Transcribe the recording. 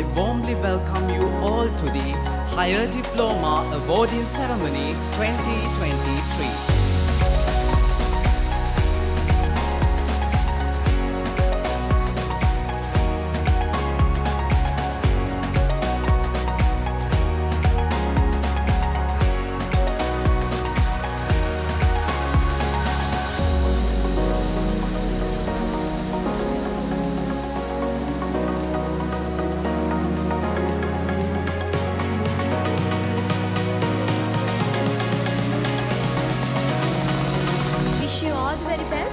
I warmly welcome you all to the Higher Diploma Awarding Ceremony 2023. very best.